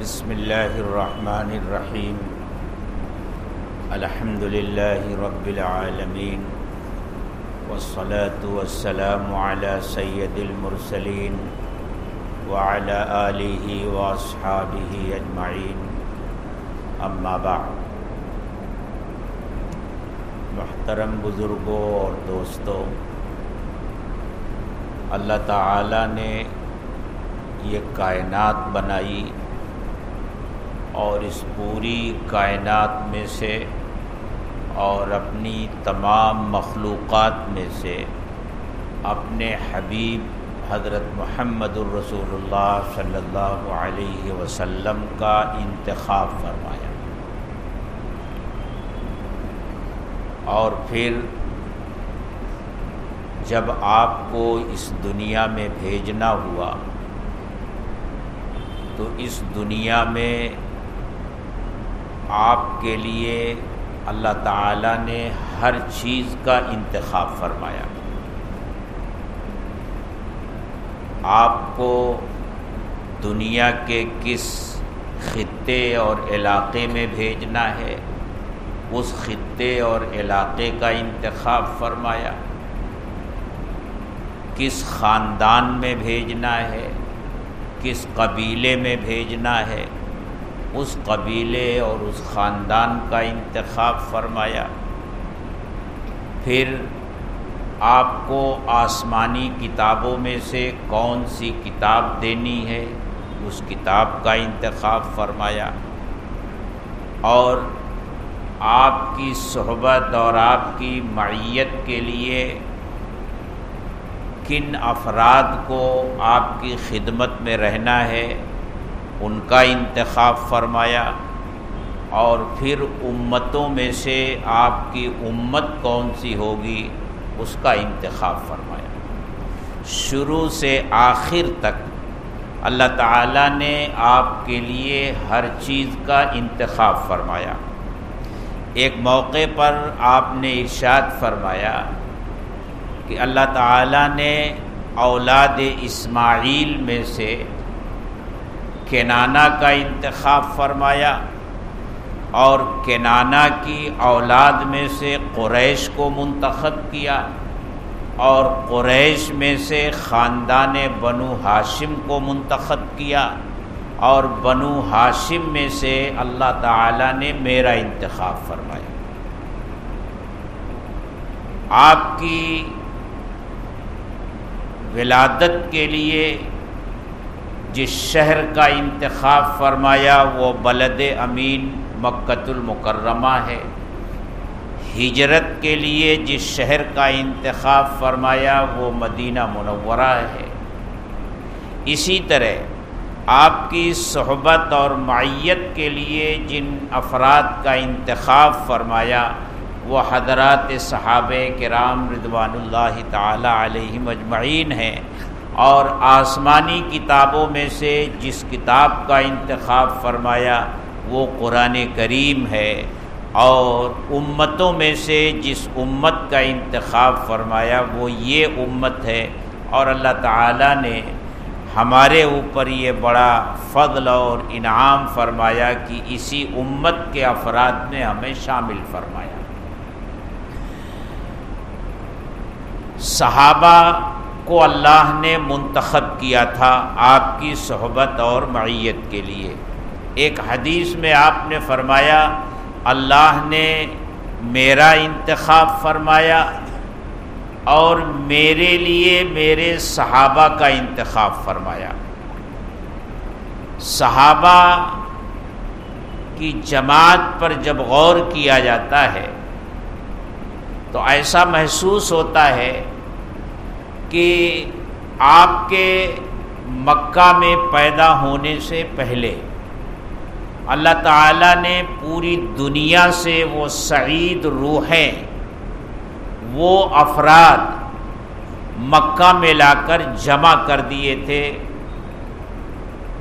बसमीम अल्हम्दुलिल्लाह रब्बिल आलमीन वस्सलातु वस्सलामु अला सय्यदिल मुरसलीन व अला आलिहि व अस्हाबिहि अजमाइन अम्मा बाद मुहतरम बुज़ुर्गों और दोस्तों अल्लाह ताला ने ये कायनात बनाई और इस पूरी कायनात में से और अपनी तमाम मखलूक़ात में से अपने हबीब हज़रत मोहम्मद रसूलुल्लाह सल्लल्लाहु अलैहि वसल्लम का इंतखब फरमाया। और फिर जब आपको इस दुनिया में भेजना हुआ तो इस दुनिया में आपके लिए अल्लाह ताला ने हर चीज़ का इंतखब फरमाया। आपको दुनिया के किस ख़त्े और इलाक़े में भेजना है, उस ख़त्े और इलाक़े का इंतखब फरमाया। किस ख़ानदान में भेजना है, किस कबीले में भेजना है उस कबीले और उस ख़ानदान का इंतखब फरमाया। फिर आपको आसमानी किताबों में से कौन सी किताब देनी है, उस किताब का इंतखब फरमाया। और आपकी सहबत और आपकी मैत के लिए किन अफराद को आपकी खिदमत में रहना है उनका इंतखब फरमाया, और फिर उम्मतों में से आपकी उम्मत कौन सी होगी, उसका इंतखब फरमाया। शुरू से आखिर तक अल्लाह ताला ने आपके लिए हर चीज़ का इंतखब फरमाया। एक मौके पर आपने इर्शाद फरमाया कि अल्लाह ताला ने औलाद इस्माइल में से केनाना का इंतखब फरमाया और केनाना की औलाद में से क़ुरैश को मंतखब किया और क़ुरैश में से ख़ानदान बनु हाशिम को मंतखब किया और बनु हाशिम में से अल्लाह ताला ने मेरा इंतखब फरमाया। आपकी विलादत के लिए जिस शहर का इंतखब फरमाया, वो बलद अमीन मक्तुलमकरमा है। हिजरत के लिए जिस शहर का इंतखब फरमाया, वो मदीना मुनवरा है। इसी तरह आपकी सहबत और मैत के लिए जिन अफराद का इंतखब फरमाया वह हज़रत सहाब कराम रिदवानल्ला तजमैन हैं। और आसमानी किताबों में से जिस किताब का इंतखब फरमाया, वो कुरान करीम है। और उम्मतों में से जिस उम्मत का इंतखब फरमाया, वो ये उम्मत है। और अल्लाह ताला ने हमारे ऊपर ये बड़ा फ़ल और इनाम फरमाया कि इसी उम्मत के अफराद ने हमें शामिल फरमाया। सहाबा को अल्लाह ने मुंतखब किया था आपकी सहबत और मैत के लिए। एक हदीस में आपने फरमाया, अल्लाह ने मेरा इंतखब फरमाया और मेरे लिए मेरे सहाबा का इंतखब फरमाया। सहाबा की जमात पर जब गौर किया जाता है तो ऐसा महसूस होता है कि आपके मक्का में पैदा होने से पहले अल्लाह ताला ने पूरी दुनिया से वो सईद रूहें, वो अफराद मक्का में लाकर जमा कर दिए थे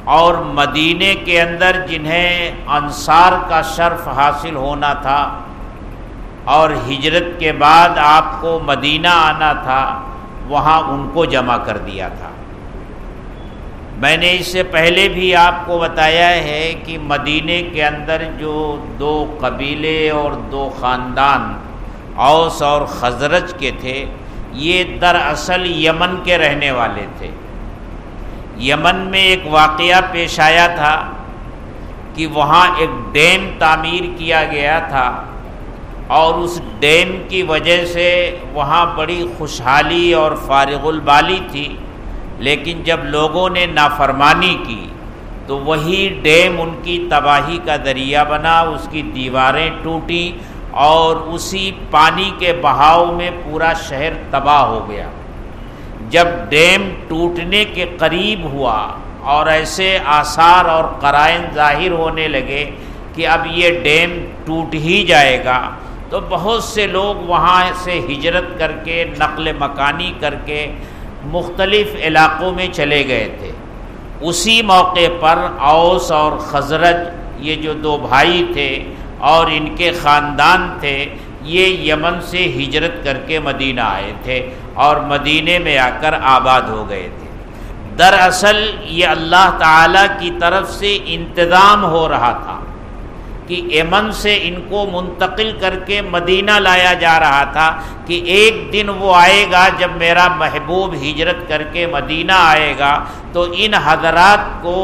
और मदीने के अंदर जिन्हें अंसार का शर्फ हासिल होना था और हिजरत के बाद आपको मदीना आना था वहाँ उनको जमा कर दिया था। मैंने इससे पहले भी आपको बताया है कि मदीने के अंदर जो दो कबीले और दो ख़ानदान, औस और खजरज के थे, ये दरअसल यमन के रहने वाले थे। यमन में एक वाक़ पेश आया था कि वहाँ एक डैम तामीर किया गया था। और उस डैम की वजह से वहाँ बड़ी खुशहाली और फारगुलबाली थी। लेकिन जब लोगों ने नाफरमानी की तो वही डैम उनकी तबाही का दरिया बना, उसकी दीवारें टूटी और उसी पानी के बहाव में पूरा शहर तबाह हो गया। जब डैम टूटने के करीब हुआ और ऐसे आसार और कराइन ज़ाहिर होने लगे कि अब ये डैम टूट ही जाएगा तो बहुत से लोग वहाँ से हिजरत करके, नकल मकानी करके मुख्तलिफ़ इलाक़ों में चले गए थे। उसी मौके पर औस और खजरज, ये जो दो भाई थे और इनके ख़ानदान थे, ये यमन से हिजरत करके मदीना आए थे और मदीने में आकर आबाद हो गए थे। दरअसल ये अल्लाह ताला की तरफ़ से इंतज़ाम हो रहा था। कि यमन से इनको मुंतकिल करके मदीना लाया जा रहा था कि एक दिन वो आएगा जब मेरा महबूब हिजरत करके मदीना आएगा तो इन हजरात को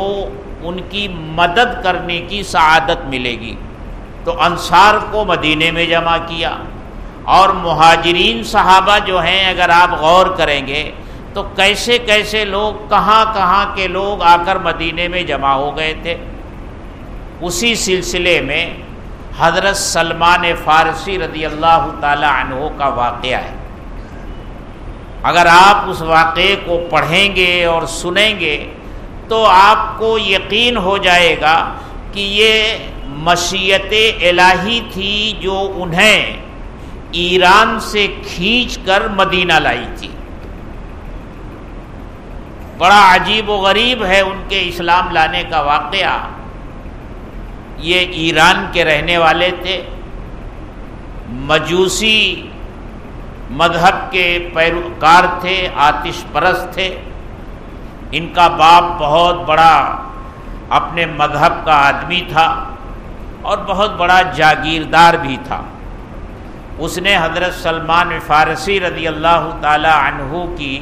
उनकी मदद करने की सआदत मिलेगी। तो अंसार को मदीने में जमा किया। और महाजरीन साहबा जो हैं, अगर आप गौर करेंगे तो कैसे कैसे लोग कहाँ कहाँ के लोग आकर मदीने में जमा हो गए थे? उसी सिलसिले में हज़रत सलमान फ़ारसी रदी अल्लाह तहों का वाक़ है। अगर आप उस वाक़े को पढ़ेंगे और सुनेंगे तो आपको यकीन हो जाएगा कि ये मशीयत इलाही थी जो उन्हें ईरान से खींच कर मदीना लाई थी। बड़ा अजीब व गरीब है उनके इस्लाम लाने का वाक़ ये ईरान के रहने वाले थे। मजूसी मज़हब के पैरोकार थे आतिश परस्त थे। इनका बाप बहुत बड़ा अपने मज़हब का आदमी था और बहुत बड़ा जागीरदार भी था। उसने हज़रत सलमान फ़ारसी रदी अल्लाह तहु की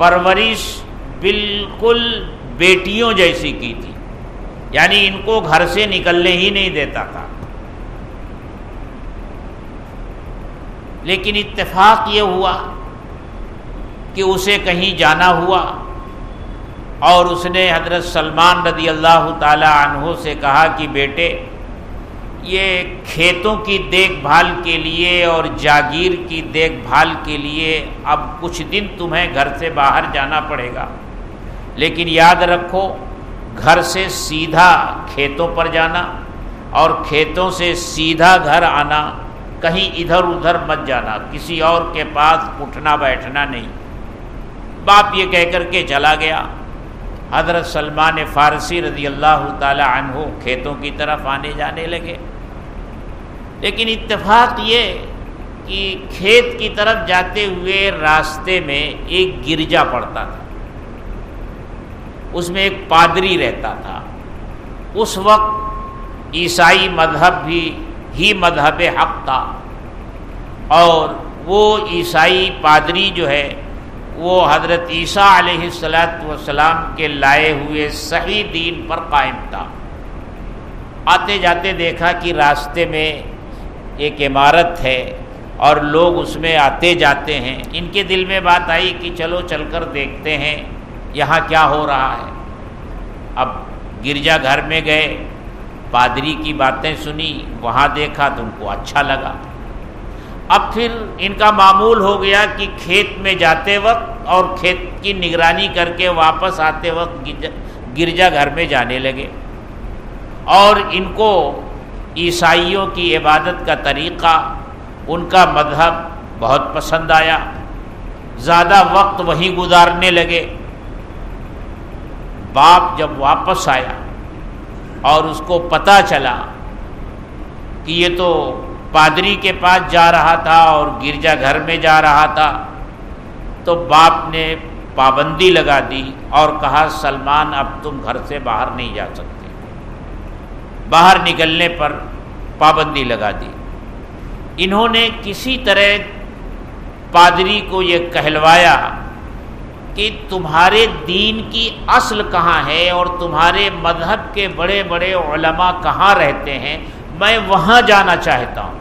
परवरिश बिल्कुल बेटियों जैसी की थी। यानी इनको घर से निकलने ही नहीं देता था। लेकिन इत्तेफाक ये हुआ कि उसे कहीं जाना हुआ और उसने हज़रत सलमान रदी अल्लाह तहों से कहा कि बेटे, ये खेतों की देखभाल के लिए और जागीर की देखभाल के लिए अब कुछ दिन तुम्हें घर से बाहर जाना पड़ेगा। लेकिन याद रखो घर से सीधा खेतों पर जाना और खेतों से सीधा घर आना, कहीं इधर उधर मत जाना, किसी और के पास उठना बैठना नहीं। बाप ये कह कर के चला गया। हज़रत सलमान फ़ारसी रज़ी अल्लाह तहो खेतों की तरफ़ आने जाने लगे। लेकिन इत्तेफाक ये कि खेत की तरफ़ जाते हुए रास्ते में एक गिरजा पड़ता था। उसमें एक पादरी रहता था। उस वक्त ईसाई मज़हब भी, ही मज़हब हक था। और वो ईसाई पादरी जो है, वो हज़रत ईसा सलाम के लाए हुए सही दीन पर कायम था। आते जाते देखा कि रास्ते में एक इमारत है और लोग उसमें आते जाते हैं। इनके दिल में बात आई कि चलो चलकर देखते हैं। यहाँ क्या हो रहा है? अब गिरजा घर में गए, पादरी की बातें सुनी, वहाँ देखा तो उनको अच्छा लगा। अब फिर इनका मामूल हो गया कि खेत में जाते वक्त और खेत की निगरानी करके वापस आते वक्त गिरजा घर में जाने लगे। और इनको ईसाइयों की इबादत का तरीक़ा, उनका मज़हब बहुत पसंद आया। ज़्यादा वक्त वहीं गुजारने लगे। बाप जब वापस आया और उसको पता चला कि ये तो पादरी के पास जा रहा था और गिरजा घर में जा रहा था तो बाप ने पाबंदी लगा दी और कहा, सलमान, अब तुम घर से बाहर नहीं जा सकते। बाहर निकलने पर पाबंदी लगा दी। इन्होंने किसी तरह पादरी को ये कहलवाया कि तुम्हारे दीन की असल कहाँ है और तुम्हारे मज़हब के बड़े बड़े उलमा कहाँ रहते हैं, मैं वहाँ जाना चाहता हूँ।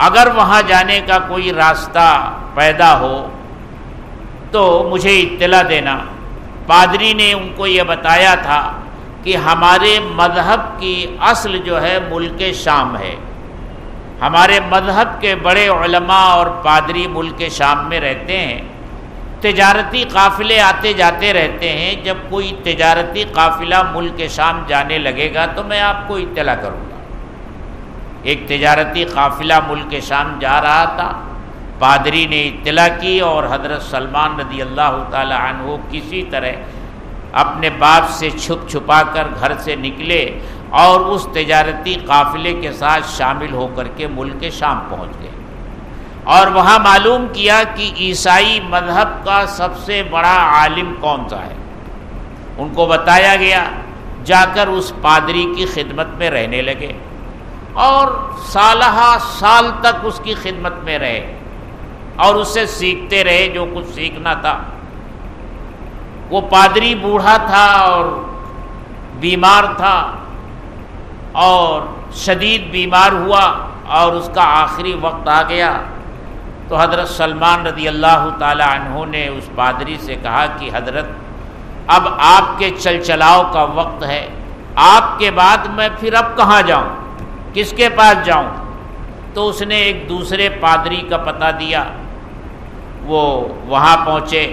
अगर वहाँ जाने का कोई रास्ता पैदा हो तो मुझे इत्तला देना। पादरी ने उनको ये बताया था कि हमारे मज़हब की असल जो है मुल्क शाम है। हमारे मज़हब के बड़े उलमा और पादरी मुल्क शाम में रहते हैं। तजारती काफ़िले आते जाते रहते हैं, जब कोई तजारती काफ़िला मुल्क शाम जाने लगेगा तो मैं आपको इत्तला करूँगा। एक तजारती काफ़िला मुल्क शाम जा रहा था, पादरी ने इतला की और हज़रत सलमान रदी अल्लाह तहो किसी तरह अपने बाप से छुप छुपा कर घर से निकले और उस तजारती काफ़िले के साथ शामिल होकर के मुल्क शाम पहुँच गए। और वहाँ मालूम किया कि ईसाई मज़हब का सबसे बड़ा आलिम कौन सा है। उनको बताया गया, जाकर उस पादरी की खिदमत में रहने लगे और साल साल तक उसकी खिदमत में रहे और उससे सीखते रहे जो कुछ सीखना था। वो पादरी बूढ़ा था और बीमार था और शदीद बीमार हुआ और उसका आखिरी वक्त आ गया। तो हज़रत सलमान रदी अल्लाह तहों ने उस पादरी से कहा कि हज़रत, अब आपके चल चलाव का वक्त है। आपके बाद मैं फिर अब कहाँ जाऊँ? किसके पास जाऊँ? तो उसने एक दूसरे पादरी का पता दिया। वो वहाँ पहुँचे।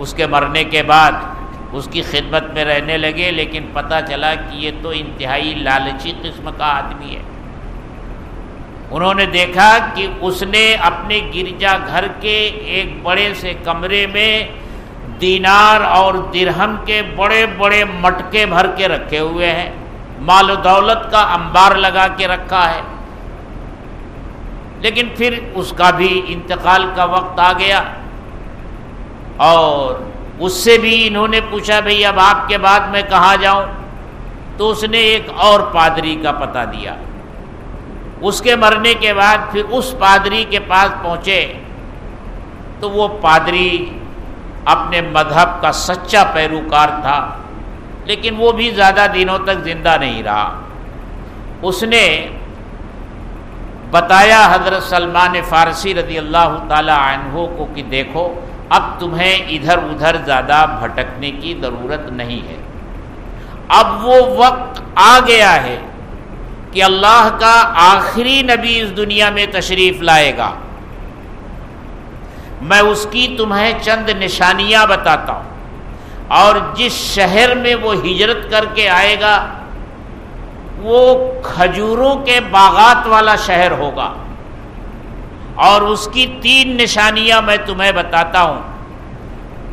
उसके मरने के बाद उसकी खिदमत में रहने लगे, लेकिन पता चला कि ये तो इंतहाई लालची किस्म का आदमी है। उन्होंने देखा कि उसने अपने गिरजा घर के एक बड़े से कमरे में दीनार और दिरहम के बड़े बड़े मटके भर के रखे हुए हैं। माल दौलत का अंबार लगा के रखा है। लेकिन फिर उसका भी इंतकाल का वक्त आ गया और उससे भी इन्होंने पूछा, भाई, अब आपके बाद मैं कहाँ जाऊँ? तो उसने एक और पादरी का पता दिया। उसके मरने के बाद फिर उस पादरी के पास पहुँचे तो वो पादरी अपने मज़हब का सच्चा पैरोकार था, लेकिन वो भी ज़्यादा दिनों तक ज़िंदा नहीं रहा। उसने बताया हज़रत सलमान फ़ारसी रदी अल्लाह तहों को कि देखो, अब तुम्हें इधर उधर ज़्यादा भटकने की ज़रूरत नहीं है। अब वो वक्त आ गया है कि अल्लाह का आखिरी नबी इस दुनिया में तशरीफ़ लाएगा। मैं उसकी तुम्हें चंद निशानियाँ बताता हूँ। और जिस शहर में वो हिजरत करके आएगा, वो खजूरों के बागात वाला शहर होगा। और उसकी तीन निशानियाँ मैं तुम्हें बताता हूँ।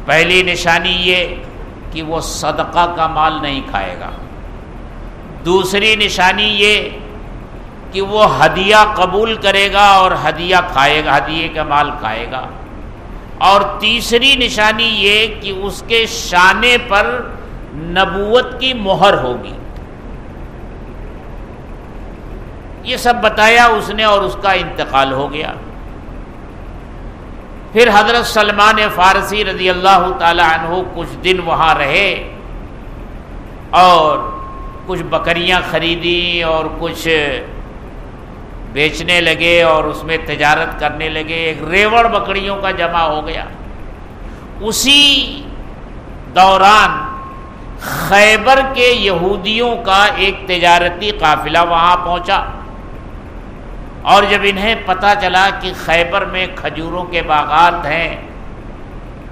पहली निशानी ये कि वो सदका का माल नहीं खाएगा। दूसरी निशानी ये कि वो हदिया कबूल करेगा और हदिया खाएगा, हदिये का माल खाएगा। और तीसरी निशानी ये कि उसके शाने पर नबूवत की मोहर होगी। ये सब बताया उसने और उसका इंतकाल हो गया। फिर हज़रत सलमान फ़ारसी रज़ी अल्लाह तु कुछ दिन वहाँ रहे और कुछ बकरियाँ ख़रीदी और कुछ बेचने लगे और उसमें तजारत करने लगे, एक रेवड़ बकरियों का जमा हो गया। उसी दौरान खैबर के यहूदियों का एक तजारती काफिला वहाँ पहुँचा और जब इन्हें पता चला कि खैबर में खजूरों के बागात हैं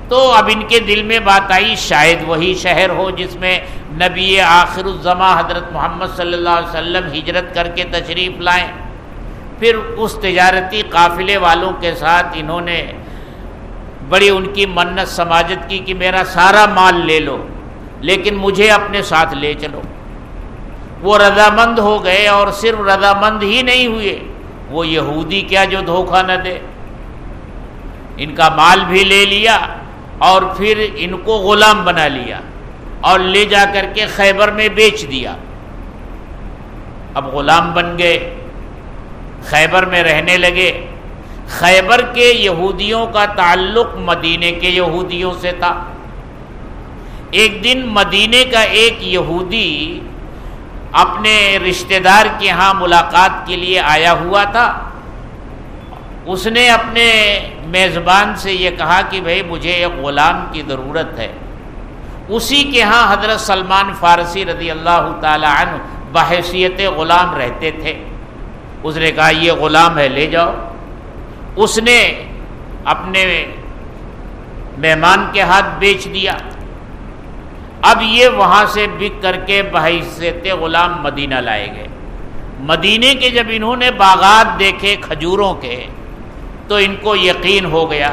तो अब इनके दिल में बात आई, शायद वही शहर हो जिसमें नबी आखिरुज़मा हज़रत मोहम्मद सल्लल्लाहु अलैहि वसल्लम हिजरत करके तशरीफ़ लाएँ। फिर उस तजारती काफ़िले वालों के साथ इन्होंने बड़ी उनकी मन्नत समाजत की कि मेरा सारा माल ले लो, लेकिन मुझे अपने साथ ले चलो। वो रजामंद हो गए और सिर्फ़ रजामंद ही नहीं हुए, वो यहूदी क्या जो धोखा न दे। इनका माल भी ले लिया और फिर इनको गुलाम बना लिया और ले जा करके खैबर में बेच दिया। अब गुलाम बन गए, खैबर में रहने लगे। खैबर के यहूदियों का ताल्लुक मदीने के यहूदियों से था। एक दिन मदीने का एक यहूदी अपने रिश्तेदार के यहाँ मुलाकात के लिए आया हुआ था। उसने अपने मेज़बान से ये कहा कि भाई मुझे एक ग़ुलाम की ज़रूरत है। उसी के यहाँ हज़रत सलमान फ़ारसी रदी अल्लाह तन बहसीत ग़ुलाम रहते थे। उसने कहा, ये ग़ुलाम है, ले जाओ। उसने अपने मेहमान के हाथ बेच दिया। अब ये वहाँ से बिक करके बहसीत ग़ुलाम मदीना लाए गए। मदीने के जब इन्होंने बागात देखे खजूरों के तो इनको यकीन हो गया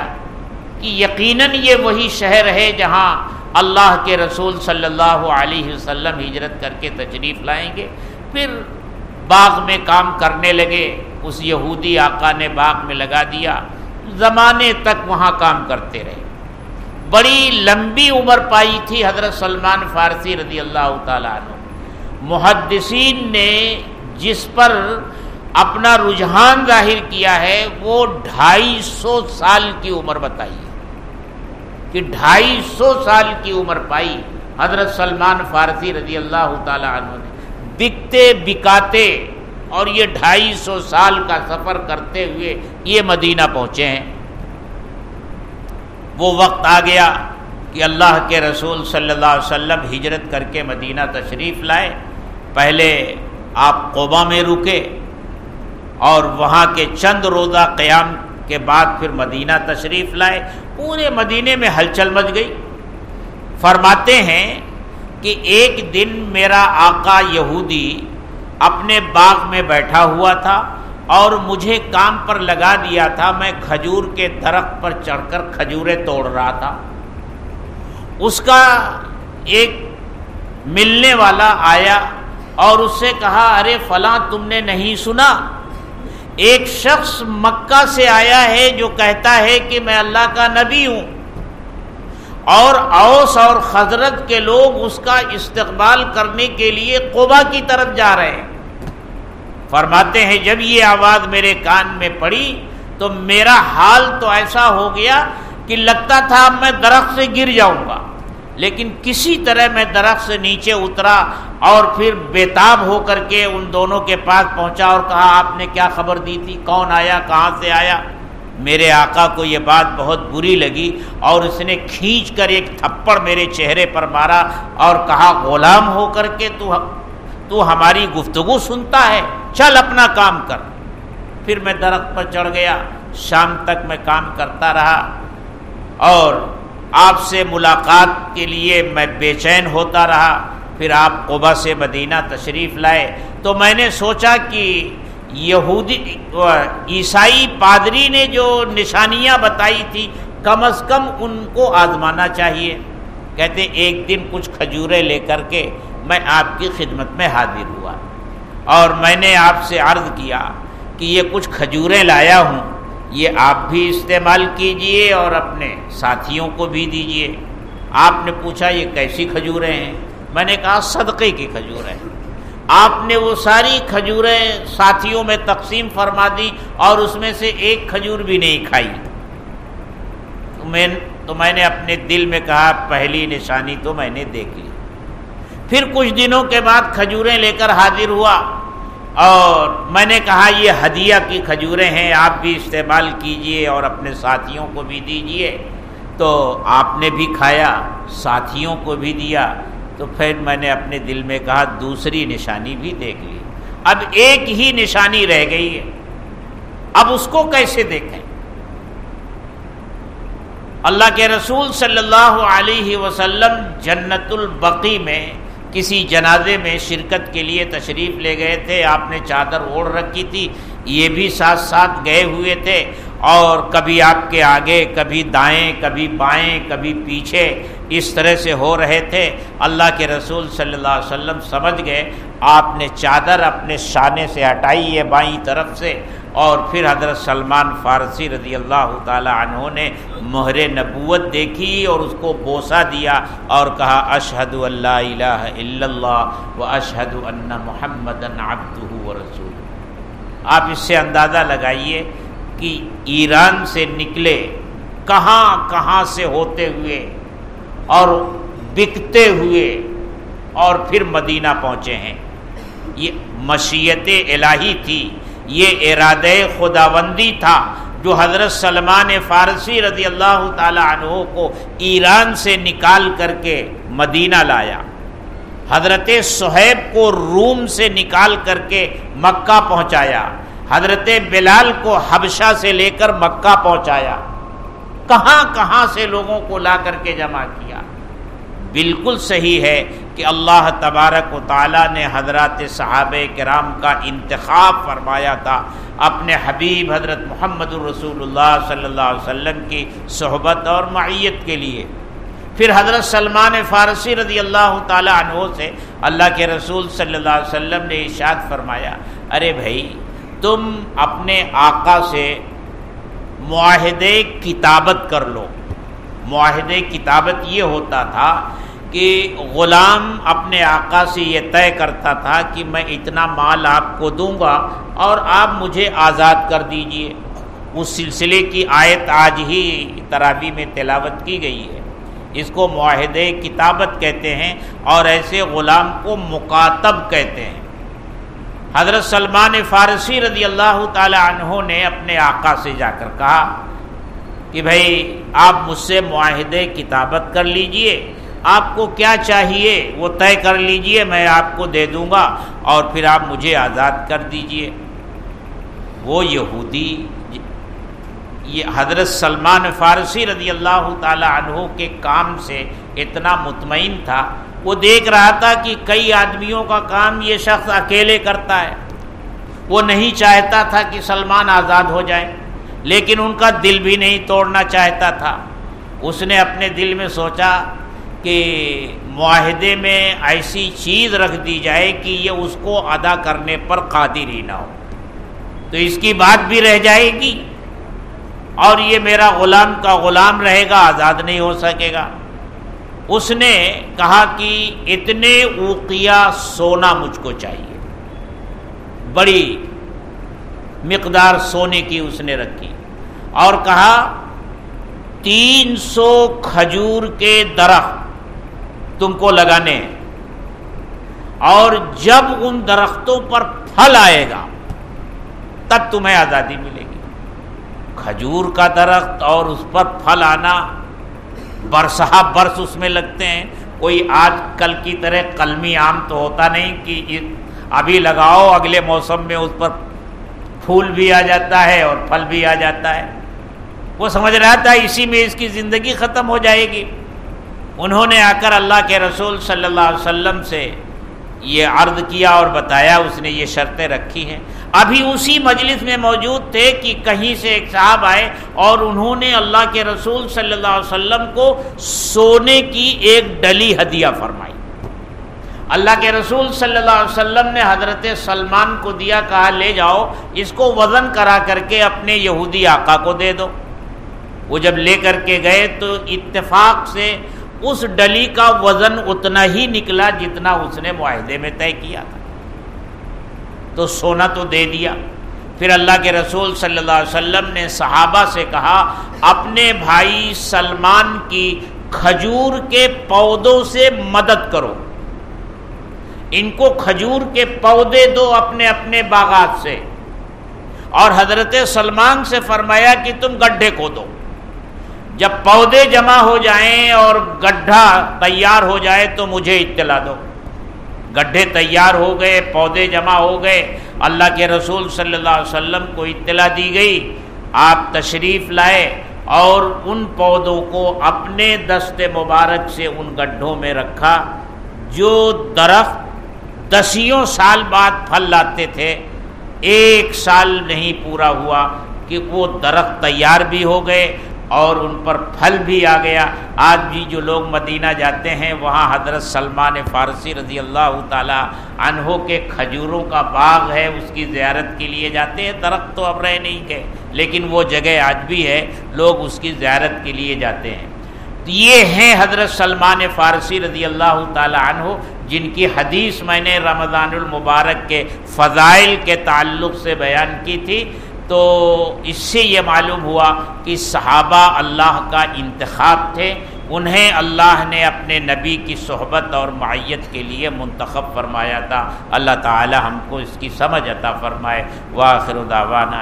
कि यकीनन ये वही शहर है जहाँ अल्लाह के रसूल सल्लल्लाहु अलैहि वसल्लम हिजरत करके तशरीफ़ लाएँगे। फिर बाग में काम करने लगे, उस यहूदी आका ने बाग में लगा दिया। ज़माने तक वहाँ काम करते रहे। बड़ी लंबी उम्र पाई थी हज़रत सलमान फ़ारसी रदी अल्लाह तुहदसिन ने जिस पर अपना रुझान ज़ाहिर किया है, वो ढाई सौ साल की उम्र बताई कि ढाई सौ साल की उम्र पाई हज़रत सलमान फारसी रज़ी अल्लाह तु ने। बिकते बिकाते और ये ढाई सौ साल का सफ़र करते हुए ये मदीना पहुँचे हैं। वो वक्त आ गया कि अल्लाह के रसूल सल्लल्लाहु अलैहि वसल्लम हिजरत करके मदीना तशरीफ़ लाए। पहले आप कोबा में रुके और वहाँ के चंद रोज़ा क़याम के बाद फिर मदीना तशरीफ़ लाए। पूरे मदीने में हलचल मच गई। फरमाते हैं कि एक दिन मेरा आका यहूदी अपने बाग में बैठा हुआ था और मुझे काम पर लगा दिया था। मैं खजूर के दरख्त पर चढ़कर खजूरें तोड़ रहा था। उसका एक मिलने वाला आया और उससे कहा, अरे फला तुमने नहीं सुना? एक शख्स मक्का से आया है जो कहता है कि मैं अल्लाह का नबी हूँ। और औस और खजरत के लोग उसका इस्तकबाल करने के लिए कोबा की तरफ़ जा रहे हैं। फरमाते हैं, जब ये आवाज़ मेरे कान में पड़ी तो मेरा हाल तो ऐसा हो गया कि लगता था मैं दरख्त से गिर जाऊँगा। लेकिन किसी तरह मैं दरख्त से नीचे उतरा और फिर बेताब होकर के उन दोनों के पास पहुँचा और कहा, आपने क्या खबर दी थी? कौन आया? कहाँ से आया? मेरे आका को ये बात बहुत बुरी लगी और उसने खींच कर एक थप्पड़ मेरे चेहरे पर मारा और कहा, गुलाम होकर के तू तू हमारी गुफ्तगु सुनता है। चल अपना काम कर। फिर मैं दरख्त पर चढ़ गया। शाम तक मैं काम करता रहा और आपसे मुलाकात के लिए मैं बेचैन होता रहा। फिर आप कोबा से मदीना तशरीफ़ लाए। तो मैंने सोचा कि यहूदी ईसाई पादरी ने जो निशानियाँ बताई थी, कम अज़ कम उनको आजमाना चाहिए। कहते, एक दिन कुछ खजूरें लेकर के मैं आपकी खिदमत में हाजिर हुआ। और मैंने आपसे अर्ज़ किया कि ये कुछ खजूरें लाया हूँ। ये आप भी इस्तेमाल कीजिए और अपने साथियों को भी दीजिए। आपने पूछा, ये कैसी खजूरें हैं? मैंने कहा, सदक़े की खजूरें आपने वो सारी खजूरें साथियों में तकसीम फरमा दी और उसमें से एक खजूर भी नहीं खाई। तो मैं तो मैंने अपने दिल में कहा, पहली निशानी तो मैंने देख ली। फिर कुछ दिनों के बाद खजूरें लेकर हाजिर हुआ। और मैंने कहा, ये हदिया की खजूरें हैं, आप भी इस्तेमाल कीजिए और अपने साथियों को भी दीजिए। तो आपने भी खाया, साथियों को भी दिया तो फिर मैंने अपने दिल में कहा, दूसरी निशानी भी देख ली। अब एक ही निशानी रह गई है। अब उसको कैसे देखें? अल्लाह के रसूल सल्लल्लाहु अलैहि वसल्लम जन्नतुल बकी में किसी जनाजे में शिरकत के लिए तशरीफ़ ले गए थे, आपने चादर ओढ़ रखी थी, ये भी साथ साथ गए हुए थे, और कभी आपके आगे, कभी दाएँ, कभी बाएँ, कभी पीछे, इस तरह से हो रहे थे। अल्लाह के रसूल सल्लल्लाहु अलैहि वसल्लम समझ गए, आपने चादर अपने शाने से हटाई है बाई तरफ़ से और फिर हज़रत सलमान फ़ारसी रज़ी अल्लाह तहों ने मोहर नबूत देखी और उसको बोसा दिया और कहा, अशहद अल्लाह व अशहद अन्न महमद अब्दू व रसूल आप इससे अंदाज़ा लगाइए कि ईरान से निकले, कहाँ कहाँ से होते हुए और बिकते हुए और फिर मदीना पहुँचे हैं। ये मशीयत इलाही थी। ये इराद खुदाबंदी था जो हज़रत सलमान फ़ारसी रज़ी अल्लाह तहों को ईरान से निकाल करके मदीना लाया। हज़रत सुहेब को रूम से निकाल करके मक्का पहुँचाया। हज़रत बिलाल को हबशा से लेकर मक्का पहुँचाया। कहाँ कहाँ से लोगों को ला करके जमा किया? बिल्कुल सही है कि अल्लाह तबारक ताली ने हज़रत सहाब कराम का इंतखब फरमाया था, अपने हबीब हज़रत मोहम्मद रसूलुल्लाह सल्लल्लाहु अलैहि वसल्लम की सहबत और मैत के लिए। फिर हज़रत सलमान फ़ारसी रदी अल्लाह तहों से अल्लाह के रसूल सल्लल्लाहु अलैहि वसल्लम ने इशाद फरमाया, अरे भाई, तुम अपने आका से माहदे किताबत कर लो। माहदे किताबत ये होता था कि ग़ुलाम अपने आका से ये तय करता था कि मैं इतना माल आपको दूँगा और आप मुझे आज़ाद कर दीजिए। उस सिलसिले की आयत आज ही तरावी में तिलावत की गई है। इसको माहदे किताबत कहते हैं और ऐसे ग़ुलाम को मुकातब कहते हैं। हज़रत सलमान फ़ारसी रदी अल्लाह तहों ने अपने आका से जाकर कहा कि भाई, आप मुझसे माहदे किताबत कर लीजिए। आपको क्या चाहिए वो तय कर लीजिए, मैं आपको दे दूँगा और फिर आप मुझे आज़ाद कर दीजिए। वो यहूदी, ये हज़रत सलमान फ़ारसी रज़ी अल्लाह तहों के काम से इतना मुतमिन था। वो देख रहा था कि कई आदमियों का काम ये शख्स अकेले करता है। वो नहीं चाहता था कि सलमान आज़ाद हो जाए, लेकिन उनका दिल भी नहीं तोड़ना चाहता था। उसने अपने दिल में सोचा कि माहदे में ऐसी चीज़ रख दी जाए कि ये उसको अदा करने पर कादिर ही ना हो। तो इसकी बात भी रह जाएगी। और ये मेरा ग़ुलाम का ग़ुलाम रहेगा, आज़ाद नहीं हो सकेगा। उसने कहा कि इतने ऊकिया सोना मुझको चाहिए। बड़ी मकदार सोने की उसने रखी। और कहा, तीन सौ खजूर के दरख्त तुमको लगाने। और जब उन दरख्तों पर फल आएगा, तब तुम्हें आज़ादी मिलेगी। खजूर का दरख्त और उस पर फल आना, बरसहा बरस उसमें लगते हैं। कोई आज कल की तरह कलमी आम तो होता नहीं कि अभी लगाओ, अगले मौसम में उस पर फूल भी आ जाता है और फल भी आ जाता है। वो समझ रहा था, इसी में इसकी ज़िंदगी ख़त्म हो जाएगी। उन्होंने आकर अल्लाह के रसूल सल्लल्लाहु अलैहि वसल्लम से ये अर्द किया और बताया, उसने ये शर्तें रखी हैं। अभी उसी मजलिस में मौजूद थे कि कहीं से एक साहब आए और उन्होंने अल्लाह के रसूल सल्लल्लाहु अलैहि वसल्लम को सोने की एक डली हदिया फरमाई। अल्लाह के रसूल सल्लल्लाहु अलैहि वसल्लम ने हज़रत सलमान को दिया, कहा, ले जाओ, इसको वज़न करा करके अपने यहूदी आका को दे दो। वो जब ले करके गए तो इत्तेफाक से उस डली का वज़न उतना ही निकला जितना उसने माहदे में तय किया था। तो सोना तो दे दिया। फिर अल्लाह के रसूल सल्लल्लाहु अलैहि वसल्लम ने सहाबा से कहा, अपने भाई सलमान की खजूर के पौधों से मदद करो। इनको खजूर के पौधे दो अपने अपने बागात से। और हज़रत सलमान से फरमाया कि तुम गड्ढे को दो। जब पौधे जमा हो जाएँ और गड्ढा तैयार हो जाए तो मुझे इत्तला दो। गड्ढे तैयार हो गए, पौधे जमा हो गए। अल्लाह के रसूल सल्लल्लाहु अलैहि वसल्लम को इत्तला दी गई। आप तशरीफ़ लाए और उन पौधों को अपने दस्ते मुबारक से उन गड्ढों में रखा, जो दरख्त दसियों साल बाद फल लाते थे। एक साल नहीं पूरा हुआ कि वो दरख्त तैयार भी हो गए और उन पर फल भी आ गया। आज भी जो लोग मदीना जाते हैं, वहाँ हज़रत सलमान फ़ारसी रज़ी अल्लाह तहो के खजूरों का बाग है, उसकी ज़्यारत के लिए जाते हैं। दरख्त तो अब रह नहीं गए, लेकिन वो जगह आज भी है, लोग उसकी ज़्यारत के लिए जाते हैं। तो ये हैं हज़रत सलमान फ़ारसी रज़ी अल्लाह तहो जिनकी हदीस मैंने रमज़ानमबारक के फ़ज़ाइल के ताल्लुक़ से बयान की थी। तो इससे ये मालूम हुआ कि सहाबा अल्लाह का इंतखब थे। उन्हें अल्लाह ने अपने नबी की सहबत और मैत के लिए मंतखब फरमाया था। अल्लाह ताला हमको इसकी समझ अता फरमाए। वाखिर दावाना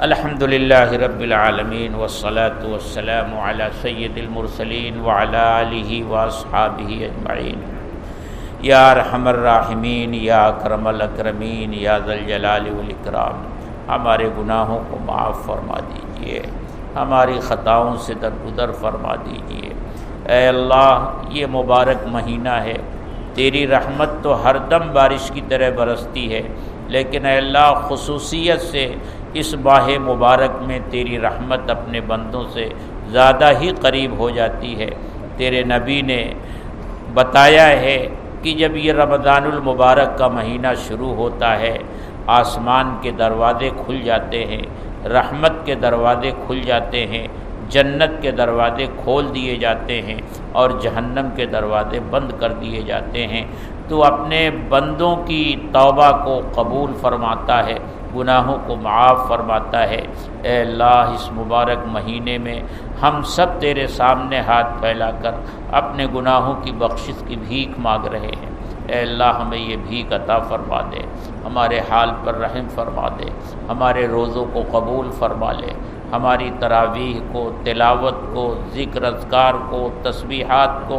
अल्हम्दुलिल्लाह। रब्बिलआलमीन वस्सलातु वस्सलामु अला सय्यिदिल मुरसलीन व या रहमर राहिमीन, या करमल अकरमीन, या दल जलाल वल इकराम, हमारे गुनाहों को माफ़ फरमा दीजिए, हमारी ख़ताओं से दरगुदर फरमा दीजिए। अल्लाह, ये मुबारक महीना है, तेरी रहमत तो हर दम बारिश की तरह बरसती है, लेकिन अल्लाह, खसूसियत से इस माह मुबारक में तेरी रहमत अपने बंदों से ज़्यादा ही करीब हो जाती है। तेरे नबी ने बताया है कि जब ये रमज़ानुल का महीना शुरू होता है, आसमान के दरवाज़े खुल जाते हैं, रहमत के दरवाज़े खुल जाते हैं, जन्नत के दरवाज़े खोल दिए जाते हैं और जहन्नम के दरवाज़े बंद कर दिए जाते हैं तो अपने बंदों की तौबा को कबूल फरमाता है। गुनाहों को माफ़ फरमाता है। ए अल्लाह, इस मुबारक महीने में हम सब तेरे सामने हाथ फैलाकर अपने गुनाहों की बख्शिश की भीख मांग रहे हैं। ए अल्लाह, हमें ये भीख अता फरमा दे। हमारे हाल पर रहम फरमा दे। हमारे रोज़ों को कबूल फरमा ले। हमारी तरावीह को, तिलावत को ज़िक्र अजकार को, तस्बीहात को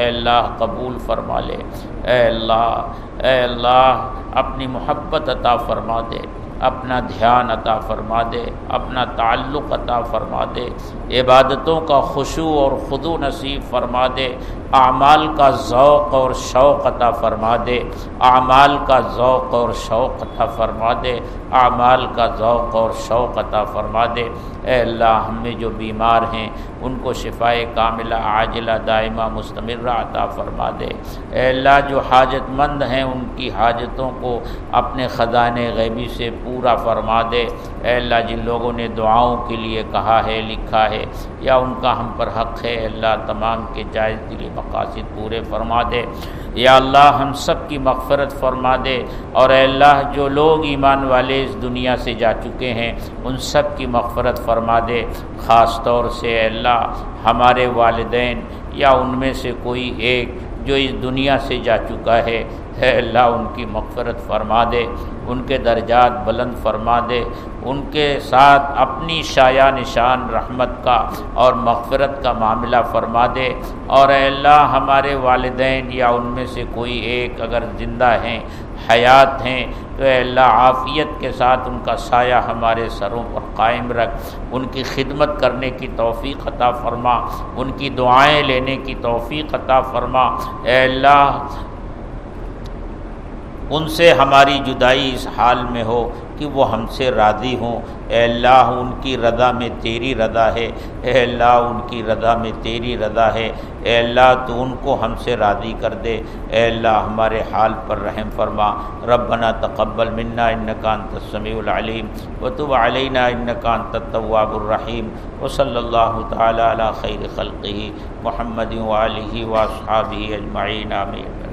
अल्लाह, कबूल फरमा ले। अल्लाह अल्लाह, अपनी मोहब्बत अता फरमा दे, अपना ध्यान अता फरमा दे, अपना ताल्लुक़ अता फरमा दे, इबादतों का खुशू और खुदू नसीब फरमा दे आमाल का ज़ौक़ और शौक़ अता फरमा दे। आमाल का ज़ौक़ और शौक़ अता फरमा दे। आमाल का ज़ौक़ और शौक़ अता फरमा दे। अल्लाह हमें जो बीमार हैं, उनको शिफाए कामिला, आजिला, दायमा, मुस्तमर अता फरमा दे। अल्लाह, जो हाजतमंद हैं, उनकी हाजतों को अपने ख़जान गैबी से पूरा फरमा दे। अल्लाह, जिन लोगों ने दुआओं के लिए कहा है, लिखा है, या उनका हम पर हक़ है, अल्लाह तमाम के जायज़ दिली मकासद पूरे फरमा दे। या अल्लाह, हम सब की मगफ़रत फरमा दे। और अल्लाह, जो लोग ईमान वाले इस दुनिया से जा चुके हैं, उन सब की मगफ़रत फरमा दे। ख़ास तौर से अल्लाह, हमारे वालदे या उनमें से कोई एक जो इस दुनिया से जा चुका है है अल्लाह उनकी मगफ़रत फरमा दे, उनके दर्जात बुलंद फरमा दे, उनके साथ अपनी शाया निशान रहमत का और मगफ़रत का मामला फरमा दे। और अल्लाह, हमारे वालदेन या उनमें से कोई एक अगर ज़िंदा हैं, हयात हैं तो अल्लाह, आफ़ियत के साथ उनका साया हमारे सरों पर कायम रख। उनकी खिदमत करने की तोफ़ी अता फ़रमा, उनकी दुआएँ लेने की तोफ़ी अता फ़रमा। अल्लाह उनसे हमारी जुदाई इस हाल में हो कि वो हमसे राज़ी हों। अल्लाह, उनकी रज़ा में तेरी रज़ा है। अल्लाह, उनकी रज़ा में तेरी रज़ा है। अल्लाह तो उनको हमसे राज़ी कर दे। अल्लाह, हमारे हाल पर रहम फरमा। रबना तकबल मन्ना इन्नकान तस्मीम वतुब अलैना इन्नकान तवाबुररहीम वसल्ला तैर खल्क़ी महमद वाली वासहाबी अजमाइन आमीन।